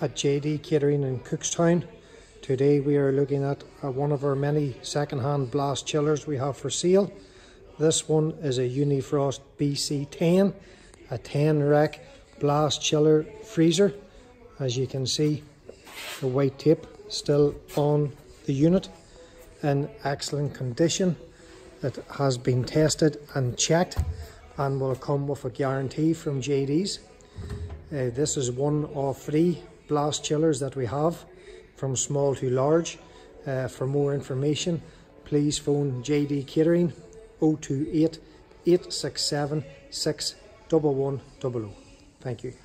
at JD Catering in Cookstown. Today we are looking at one of our many second-hand blast chillers we have for sale. This one is a Unifrost BC10, a 10 rack blast chiller freezer. As you can see, the white tape still on the unit in excellent condition. It has been tested and checked and will come with a guarantee from JD's. Uh, this is one of three blast chillers that we have from small to large. Uh, for more information, please phone JD Catering 028 867 61100. Thank you.